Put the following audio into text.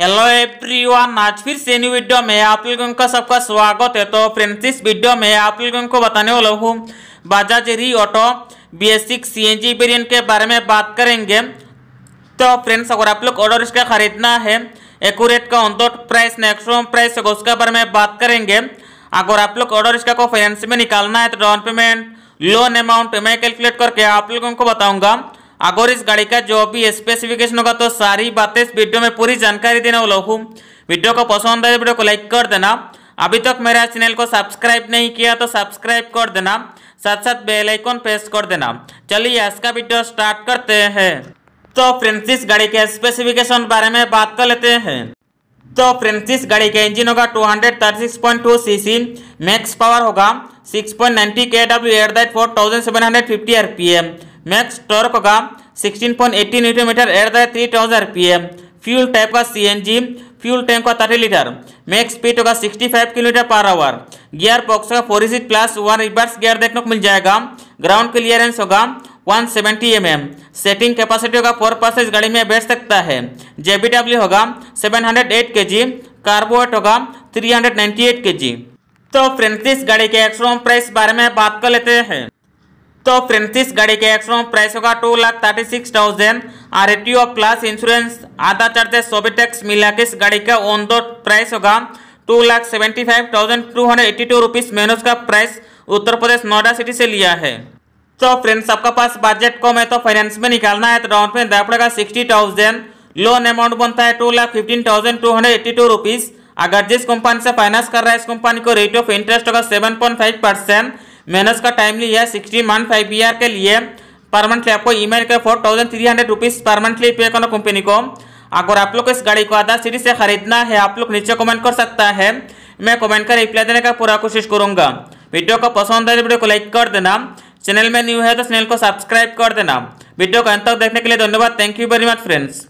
Hello everyone आज फिर से न्यू वीडियो में आप लोगों का सबका स्वागत है। तो फ्रेंड्स इस वीडियो में आप लोगों को बताने वाला हूँ बजाज री auto B S six C N G variant के बारे में बात करेंगे। तो फ्रेंड्स अगर आप लोग ऑर्डर इसका खरीदना है एक्यूरेट का ऑन प्राइस नेक्स्ट प्राइस होगा, उसके बारे में बात करेंगे। अगर आप लोग ऑर्डर इसका को फाइनेंस में निकालना है तो डाउन पेमेंट लोन अमाउंट मैं कैलकुलेट करके आप लोगों को बताऊँगा। अगर इस गाड़ी का जो भी स्पेसिफिकेशन होगा तो सारी बातें इस वीडियो में पूरी जानकारी देने वाला हूँ। वीडियो को पसंद आए वीडियो को लाइक कर देना। अभी तक मेरा चैनल को सब्सक्राइब नहीं किया तो सब्सक्राइब कर देना। साथ साथ बेल आइकन प्रेस कर देना। चलिए, आज का वीडियो स्टार्ट करते हैं। तो फ्रेंड्स इस गाड़ी के स्पेसिफिकेशन बारे में बात कर लेते हैं। तो फ्रेंड्स इस गाड़ी का इंजन होगा 236.2 सीसी मैक्स पावर होगा 6.90 kW at that four thousand seven hundred fifty RPM max torque होगा 16.80 newton metre at that three thousand RPM fuel type का सीएनजी फ्यूल टैंक का थर्टी लीटर मैक्स स्पीड होगा 65 kilometre per hour gear box का four seat plus one reverse gear देखने को मिल जाएगा. Ground clearance होगा 170 सेवेंटी mm. सेटिंग कैपेसिटी होगा फोर परसेंट गाड़ी में बैठ सकता है. जेबीडब्ल्यू होगा 708 केजी कार्बोएट होगा 398 केजी तो फ्रेंड्स इस गाड़ी के एक्सट्रोम प्राइस बारे में बात कर लेते हैं। तो फ्रेंड्स इस गाड़ी के एक्सट्रोम प्राइस होगा two lakh thirty six thousand RTO plus insurance आधा चार्जेस सोबी टैक्स मिला के इस गाड़ी का ऑन दो प्राइस होगा two lakh seventy five thousand two hundred eighty two rupees मैंने उसका प्राइस उत्तर प्रदेश, नोएडा सिटी से लिया है। तो फ्रेंड्स आपका पास बजट कम है तो फाइनेंस में निकालना है तो डाउन पेमेंट देना पड़ेगा सिक्सटी थाउज़ेंड लोन अमाउंट बनता है two lakh fifteen thousand two hundred eighty two rupees अगर जिस कंपनी से फाइनेंस कर रहा है, इस कंपनी को रेट ऑफ़ इंटरेस्ट होगा सेवन पॉइंट फाइव परसेंट मेहनत का टाइमली है सिक्सटी मंथ फाइव ईयर के लिए। पर मंथली आपको ई एम का four thousand three hundred rupees per monthly pay करना कंपनी को। अगर आप लोग को इस गाड़ी को आधा सीढ़ी से खरीदना है, आप लोग नीचे कमेंट कर सकता है। मैं कमेंट कर रिप्लाई देने का पूरा कोशिश करूँगा। वीडियो को पसंद है वीडियो को लाइक कर देना। चैनल में न्यू है तो चैनल को सब्सक्राइब कर देना। वीडियो को अंत तक देखने के लिए धन्यवाद। Thank you very much friends